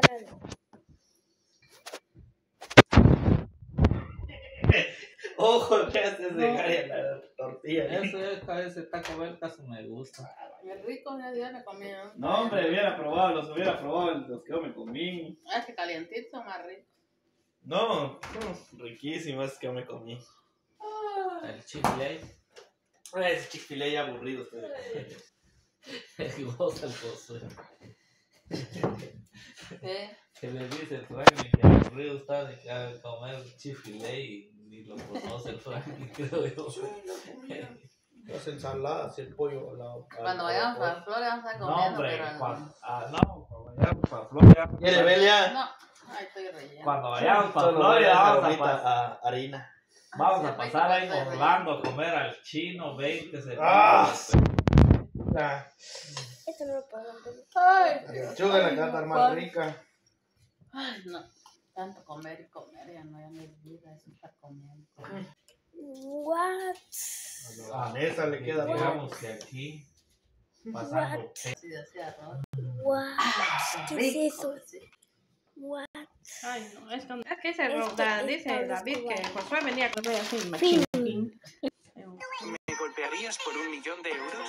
Ojo, ¿qué haces de No. dejar la tortilla? Ese, ese taco Bell casi me gusta. El rico de día le comía. No, hombre, hubiera probado, los hubiera probado los que yo me comí. Ah, que calientito, más rico. No, no, riquísimos que yo me comí. El chicle. Ah, Ese chick ya aburrido ustedes. Y vos el ¿Qué? Que le dice el Franklin que aburrido está de comer chifile y ni lo conoce el Franklin, creo yo. Las ensaladas y el pollo. La, Cuando vayamos para Flores vamos a estar No, hombre, cuando, ah, no, cuando vayamos para Florida. ¿Quiere Belia? No, ahí estoy relleno. Cuando vayamos para Belia, vamos a, ahorita pas- a harina. vamos Sí, a pasar ahí en. Orlando a comer al chino 20 se Ah. Esto no lo puedo. Ay, lechuga la Ay, que va a no, estar más rica. Ay, no. Tanto comer y comer, ya no, ya no es vida, eso estar comiendo. What? A Vanessa le queda. Digamos que aquí, pasando decía arroz. What? ¿Qué Rico, es eso? sí. What? Ay, no, es que, es que dice, Esto Roda- es dice David que. Josué venía a comer así, machín. ¿Me golpearías por un millón de euros?